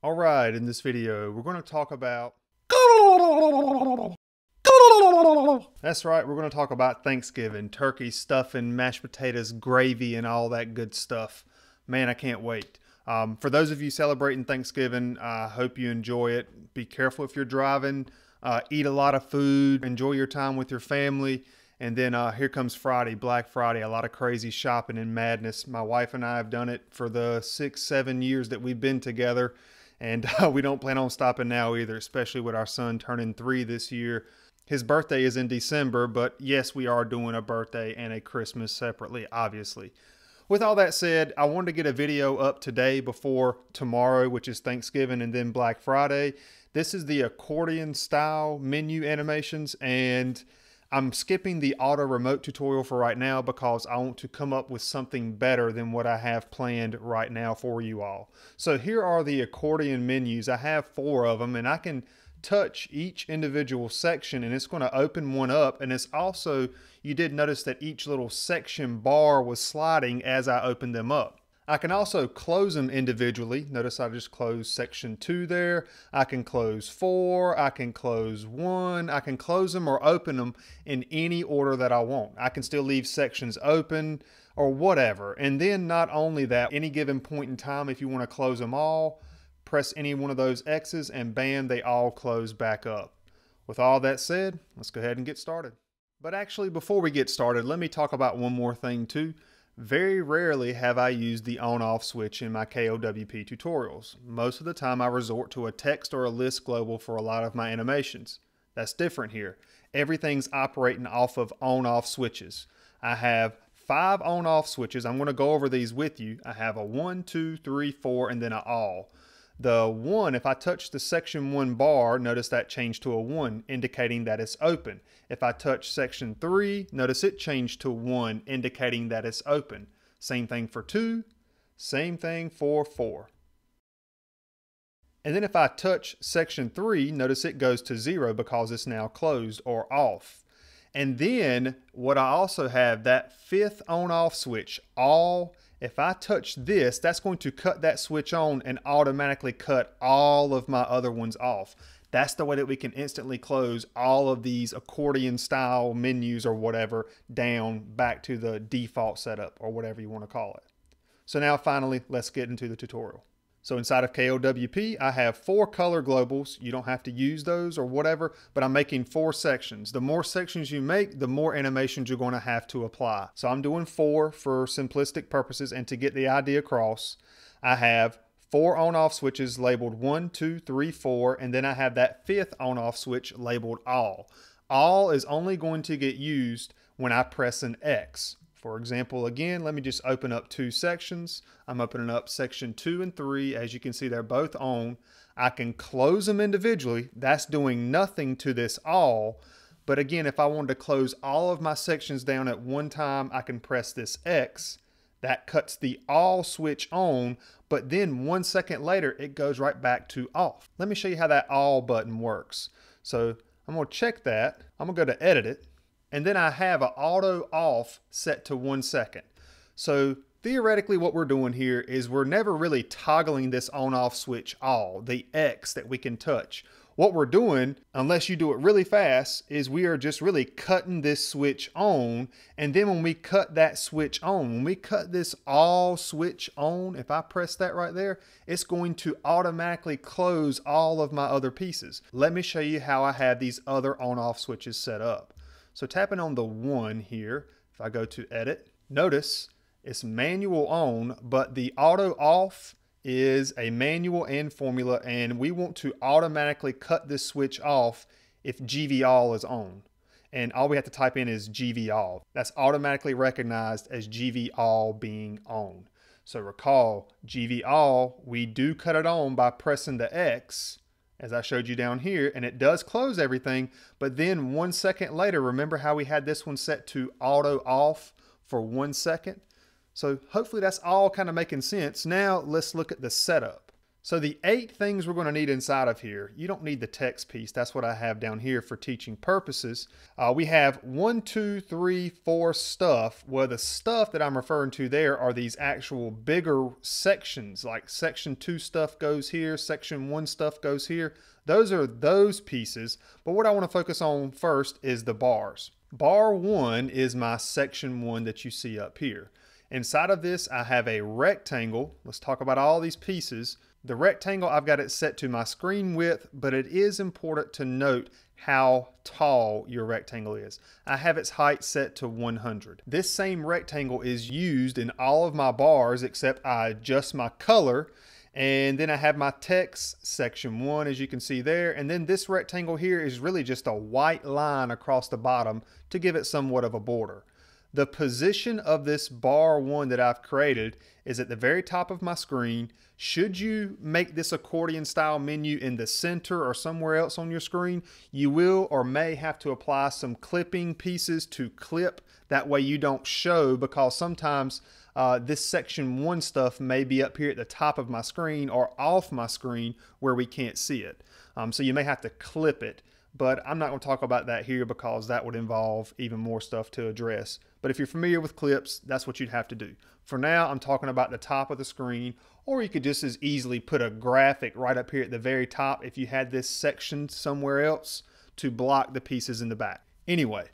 All right, in this video, we're going to talk about. That's right, we're going to talk about Thanksgiving turkey, stuffing, mashed potatoes, gravy, and all that good stuff. Man, I can't wait. Um, for those of you celebrating Thanksgiving, I hope you enjoy it. Be careful if you're driving, uh, eat a lot of food, enjoy your time with your family. And then uh, here comes Friday, Black Friday, a lot of crazy shopping and madness. My wife and I have done it for the six, seven years that we've been together and uh, we don't plan on stopping now either, especially with our son turning three this year. His birthday is in December, but yes, we are doing a birthday and a Christmas separately, obviously. With all that said, I wanted to get a video up today before tomorrow, which is Thanksgiving and then Black Friday. This is the accordion style menu animations, and I'm skipping the AutoRemote tutorial for right now because I want to come up with something better than what I have planned right now for you all. So here are the accordion menus. I have four of them and I can touch each individual section and it's going to open one up and it's also you did notice that each little section bar was sliding as I opened them up. I can also close them individually. Notice I just closed section two there. I can close four, I can close one, I can close them or open them in any order that I want. I can still leave sections open or whatever. And then not only that, any given point in time, if you want to close them all, press any one of those X's and bam, they all close back up. With all that said, let's go ahead and get started. But actually, before we get started, let me talk about one more thing too. Very rarely have I used the on-off switch in my KLWP tutorials. Most of the time I resort to a text or a list global for a lot of my animations. That's different here. Everything's operating off of on-off switches. I have five on-off switches. I'm going to go over these with you. I have a one, two, three, four, and then an all. The one, if I touch the section one bar, notice that changed to a one, indicating that it's open. If I touch section three, notice it changed to one, indicating that it's open. Same thing for two, same thing for four. And then if I touch section three, notice it goes to zero because it's now closed or off. And then what I also have, that fifth on off switch, all if I touch this, that's going to cut that switch on and automatically cut all of my other ones off. That's the way that we can instantly close all of these accordion style menus or whatever down back to the default setup or whatever you want to call it. So now finally, let's get into the tutorial. So inside of KLWP, I have four color globals. You don't have to use those or whatever, but I'm making four sections. The more sections you make, the more animations you're going to have to apply. So I'm doing four for simplistic purposes and to get the idea across, I have four on-off switches labeled one, two, three, four, and then I have that fifth on-off switch labeled all. All is only going to get used when I press an X. For example, again, let me just open up two sections. I'm opening up section two and three. As you can see, they're both on. I can close them individually. That's doing nothing to this all. But again, if I wanted to close all of my sections down at one time, I can press this X. That cuts the all switch on, but then one second later, it goes right back to off. Let me show you how that all button works. So I'm gonna check that. I'm gonna go to edit it and then I have an auto off set to one second. So theoretically what we're doing here is we're never really toggling this on off switch all, the X that we can touch. What we're doing, unless you do it really fast, is we are just really cutting this switch on. And then when we cut that switch on, when we cut this all switch on, if I press that right there, it's going to automatically close all of my other pieces. Let me show you how I have these other on off switches set up. So tapping on the one here, if I go to edit, notice it's manual on, but the auto off is a manual and formula, and we want to automatically cut this switch off if GV all is on. And all we have to type in is GV all. That's automatically recognized as GV all being on. So recall, GV all, we do cut it on by pressing the X, as I showed you down here, and it does close everything, but then one second later, remember how we had this one set to auto off for one second? So hopefully that's all kind of making sense. Now let's look at the setup. So the eight things we're going to need inside of here, you don't need the text piece. That's what I have down here for teaching purposes. Uh, we have one, two, three, four stuff. Well, the stuff that I'm referring to there are these actual bigger sections, like section two stuff goes here, section one stuff goes here. Those are those pieces. But what I want to focus on first is the bars. Bar one is my section one that you see up here. Inside of this, I have a rectangle. Let's talk about all these pieces. The rectangle, I've got it set to my screen width, but it is important to note how tall your rectangle is. I have its height set to 100. This same rectangle is used in all of my bars except I adjust my color and then I have my text section one as you can see there and then this rectangle here is really just a white line across the bottom to give it somewhat of a border. The position of this bar one that I've created is at the very top of my screen. Should you make this accordion style menu in the center or somewhere else on your screen, you will or may have to apply some clipping pieces to clip. That way you don't show because sometimes uh, this section one stuff may be up here at the top of my screen or off my screen where we can't see it. Um, so you may have to clip it but I'm not going to talk about that here because that would involve even more stuff to address. But if you're familiar with clips, that's what you'd have to do. For now, I'm talking about the top of the screen, or you could just as easily put a graphic right up here at the very top if you had this section somewhere else to block the pieces in the back. Anyway,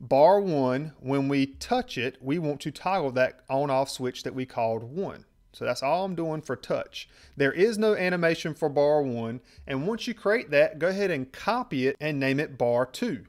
bar one, when we touch it, we want to toggle that on off switch that we called one. So that's all I'm doing for touch. There is no animation for bar one. And once you create that, go ahead and copy it and name it bar two.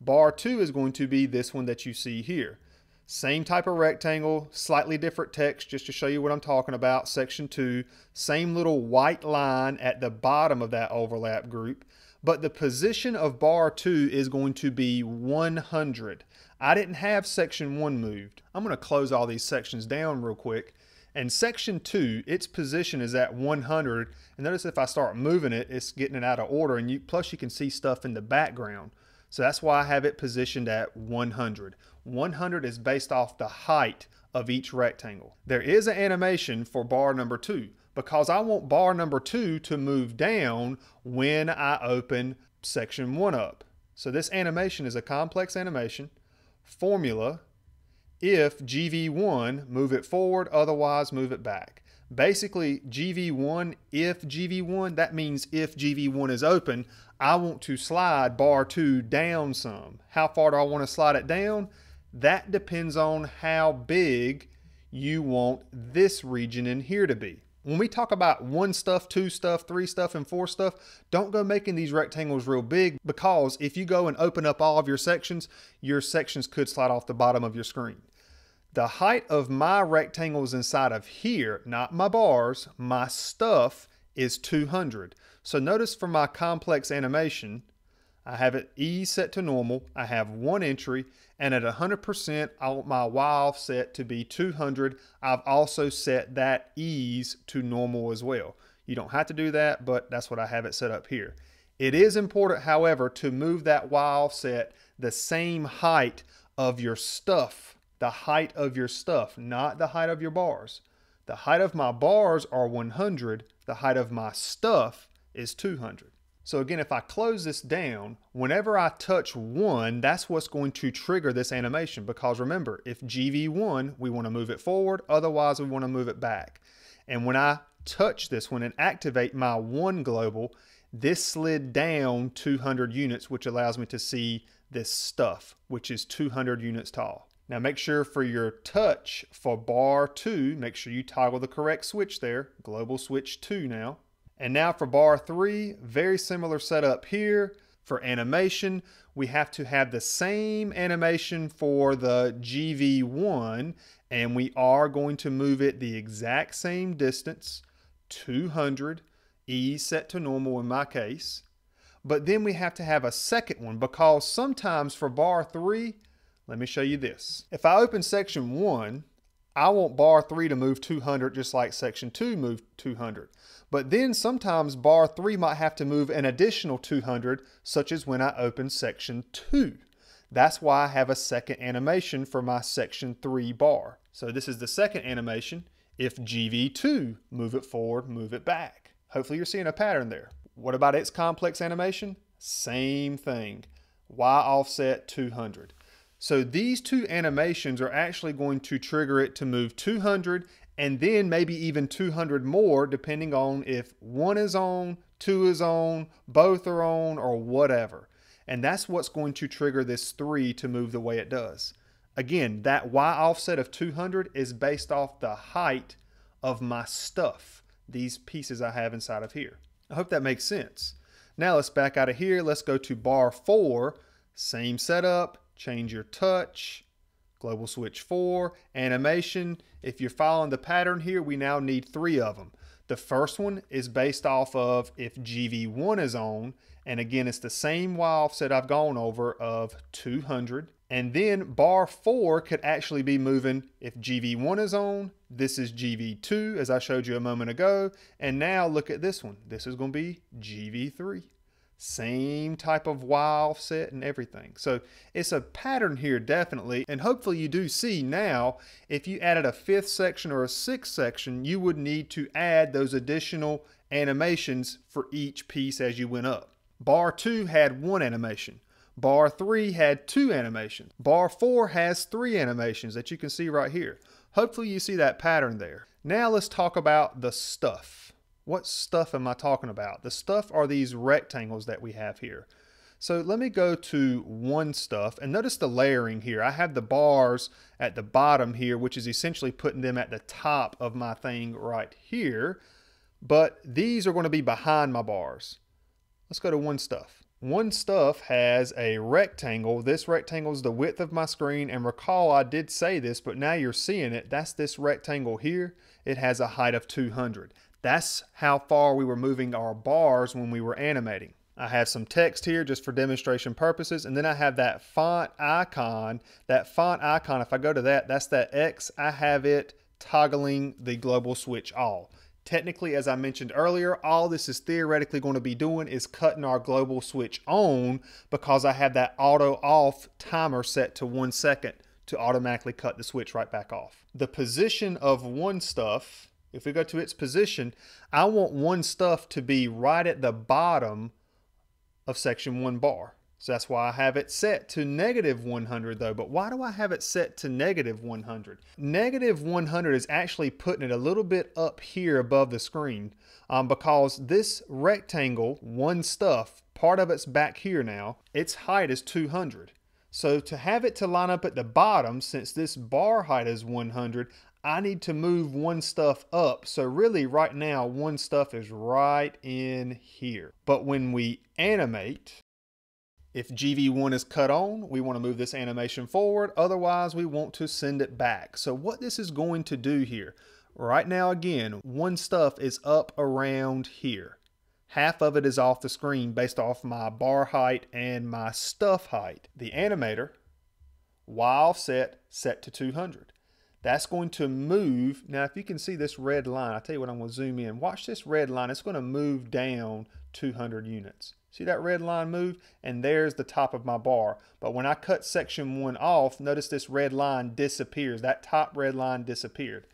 Bar two is going to be this one that you see here. Same type of rectangle, slightly different text just to show you what I'm talking about. Section two, same little white line at the bottom of that overlap group. But the position of bar two is going to be 100. I didn't have section one moved. I'm going to close all these sections down real quick and section two, its position is at 100. And notice if I start moving it, it's getting it out of order. And you, plus you can see stuff in the background. So that's why I have it positioned at 100. 100 is based off the height of each rectangle. There is an animation for bar number two because I want bar number two to move down when I open section one up. So this animation is a complex animation. Formula if GV1, move it forward, otherwise move it back. Basically, GV1, if GV1, that means if GV1 is open, I want to slide bar 2 down some. How far do I want to slide it down? That depends on how big you want this region in here to be. When we talk about one stuff, two stuff, three stuff, and four stuff, don't go making these rectangles real big because if you go and open up all of your sections, your sections could slide off the bottom of your screen. The height of my rectangles inside of here, not my bars, my stuff is 200. So notice for my complex animation, I have it E set to normal. I have one entry and at 100%, I want my Y offset to be 200. I've also set that ease to normal as well. You don't have to do that, but that's what I have it set up here. It is important, however, to move that Y offset the same height of your stuff, the height of your stuff, not the height of your bars. The height of my bars are 100. The height of my stuff is 200. So again, if I close this down, whenever I touch one, that's what's going to trigger this animation because remember, if GV1, we want to move it forward, otherwise we want to move it back. And when I touch this one and activate my one global, this slid down 200 units, which allows me to see this stuff, which is 200 units tall. Now make sure for your touch for bar two, make sure you toggle the correct switch there, global switch two now. And now for bar three, very similar setup here. For animation, we have to have the same animation for the GV1, and we are going to move it the exact same distance, 200, E set to normal in my case. But then we have to have a second one because sometimes for bar three, let me show you this. If I open section one, I want bar 3 to move 200 just like section 2 moved 200. But then sometimes bar 3 might have to move an additional 200, such as when I open section 2. That's why I have a second animation for my section 3 bar. So this is the second animation. If GV2, move it forward, move it back. Hopefully you're seeing a pattern there. What about its complex animation? Same thing. Y offset 200. So these two animations are actually going to trigger it to move 200 and then maybe even 200 more depending on if one is on, two is on, both are on, or whatever. And that's what's going to trigger this 3 to move the way it does. Again, that Y offset of 200 is based off the height of my stuff, these pieces I have inside of here. I hope that makes sense. Now let's back out of here. Let's go to bar 4. Same setup, change your touch, global switch 4, animation. If you're following the pattern here, we now need three of them. The first one is based off of if GV1 is on, and again, it's the same Y offset I've gone over of 200. And then bar 4 could actually be moving if GV1 is on, this is GV2 as I showed you a moment ago, and now look at this one. This is going to be GV3. Same type of Y offset and everything. So it's a pattern here definitely, and hopefully you do see now, if you added a fifth section or a sixth section, you would need to add those additional animations for each piece as you went up. Bar 2 had one animation. Bar 3 had two animations. Bar 4 has three animations that you can see right here. Hopefully you see that pattern there. Now let's talk about the stuff. What stuff am I talking about? The stuff are these rectangles that we have here. So let me go to one stuff and notice the layering here. I have the bars at the bottom here, which is essentially putting them at the top of my thing right here. But these are going to be behind my bars. Let's go to one stuff. One stuff has a rectangle. This rectangle is the width of my screen. And recall, I did say this, but now you're seeing it. That's this rectangle here. It has a height of 200. That's how far we were moving our bars when we were animating. I have some text here just for demonstration purposes. And then I have that font icon. That font icon, if I go to that, that's that X. I have it toggling the global switch all. Technically, as I mentioned earlier, all this is theoretically going to be doing is cutting our global switch on because I have that auto off timer set to one second to automatically cut the switch right back off. The position of one stuff, if we go to its position, I want one stuff to be right at the bottom of section one bar. So that's why I have it set to negative 100 though. But why do I have it set to negative 100? Negative 100 is actually putting it a little bit up here above the screen um, because this rectangle, one stuff, part of it's back here now, its height is 200. So to have it to line up at the bottom, since this bar height is 100, I need to move one stuff up. So really right now, one stuff is right in here. But when we animate, if GV1 is cut on, we want to move this animation forward. Otherwise, we want to send it back. So what this is going to do here, right now again, one stuff is up around here. Half of it is off the screen based off my bar height and my stuff height. The animator, Y offset, set to 200. That's going to move. Now, if you can see this red line, I'll tell you what, I'm going to zoom in. Watch this red line. It's going to move down 200 units. See that red line move? And there's the top of my bar. But when I cut section one off, notice this red line disappears. That top red line disappeared.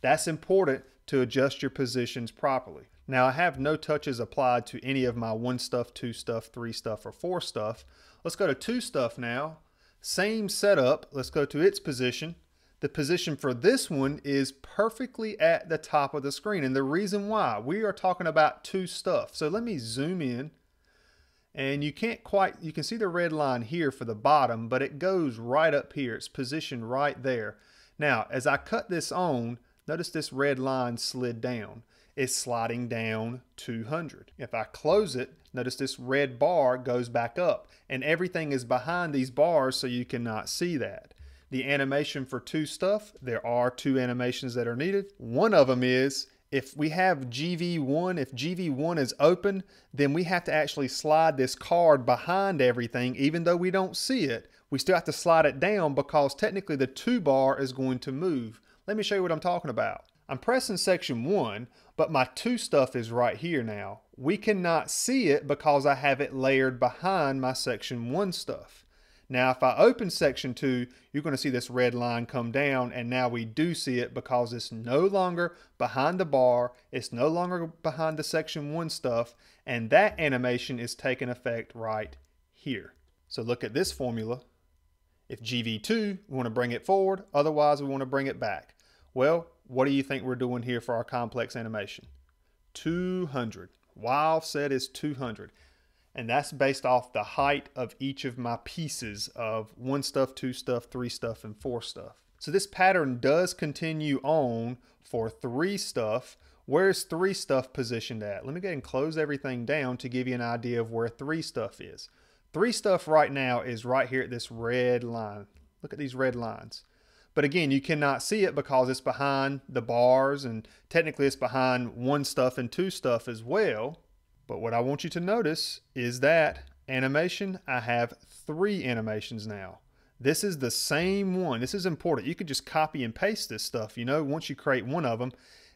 That's important to adjust your positions properly. Now I have no touches applied to any of my one stuff, two stuff, three stuff, or four stuff. Let's go to two stuff now. Same setup. Let's go to its position. The position for this one is perfectly at the top of the screen. And the reason why, we are talking about two stuff. So let me zoom in and you can't quite, you can see the red line here for the bottom, but it goes right up here. It's positioned right there. Now, as I cut this on, notice this red line slid down. It's sliding down 200. If I close it, notice this red bar goes back up and everything is behind these bars so you cannot see that. The animation for two stuff, there are two animations that are needed. One of them is if we have GV1, if GV1 is open, then we have to actually slide this card behind everything, even though we don't see it. We still have to slide it down because technically the two bar is going to move. Let me show you what I'm talking about. I'm pressing section one, but my two stuff is right here now. We cannot see it because I have it layered behind my section one stuff. Now, if I open section two, you're going to see this red line come down, and now we do see it because it's no longer behind the bar, it's no longer behind the section one stuff, and that animation is taking effect right here. So look at this formula. If GV2, we want to bring it forward, otherwise we want to bring it back. Well, what do you think we're doing here for our complex animation? 200. Y offset is 200 and that's based off the height of each of my pieces of one stuff, two stuff, three stuff, and four stuff. So this pattern does continue on for three stuff. Where's three stuff positioned at? Let me go ahead and close everything down to give you an idea of where three stuff is. Three stuff right now is right here at this red line. Look at these red lines. But again, you cannot see it because it's behind the bars and technically it's behind one stuff and two stuff as well. But what I want you to notice is that animation, I have three animations now. This is the same one. This is important. You could just copy and paste this stuff, you know, once you create one of them.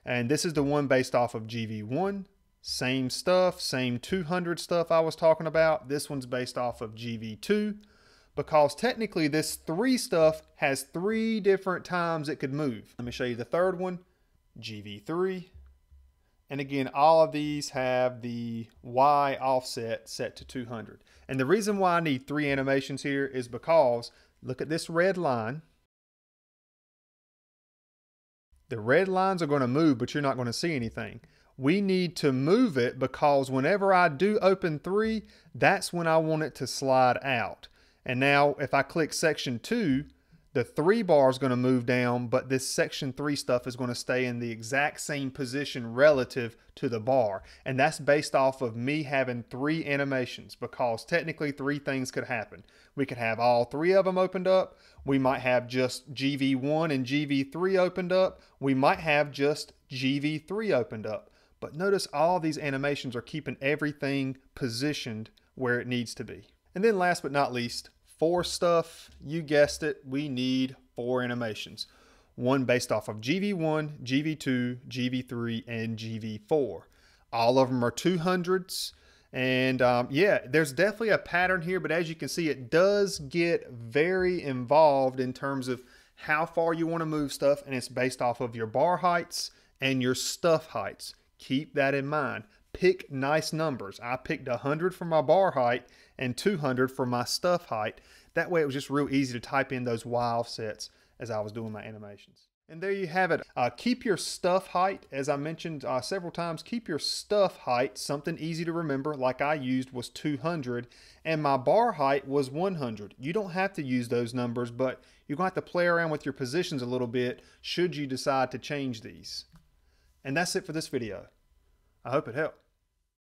And this is the one based off of GV1. Same stuff, same 200 stuff I was talking about. This one's based off of GV2 because technically this three stuff has three different times it could move. Let me show you the third one, GV3, and again, all of these have the Y offset set to 200. And the reason why I need three animations here is because look at this red line. The red lines are going to move, but you're not going to see anything. We need to move it because whenever I do open three, that's when I want it to slide out. And now if I click section two, the three bar is going to move down, but this section three stuff is going to stay in the exact same position relative to the bar. And that's based off of me having three animations because technically three things could happen. We could have all three of them opened up. We might have just GV1 and GV3 opened up. We might have just GV3 opened up. But notice all these animations are keeping everything positioned where it needs to be. And then last but not least, four stuff, you guessed it, we need four animations. One based off of GV1, GV2, GV3, and GV4. All of them are 200s. And um, yeah, there's definitely a pattern here, but as you can see, it does get very involved in terms of how far you want to move stuff, and it's based off of your bar heights and your stuff heights. Keep that in mind. Pick nice numbers. I picked 100 for my bar height and 200 for my stuff height. That way it was just real easy to type in those Y offsets as I was doing my animations. And there you have it. Uh, keep your stuff height, as I mentioned uh, several times, keep your stuff height, something easy to remember, like I used was 200, and my bar height was 100. You don't have to use those numbers, but you're going to have to play around with your positions a little bit should you decide to change these. And that's it for this video. I hope it helped.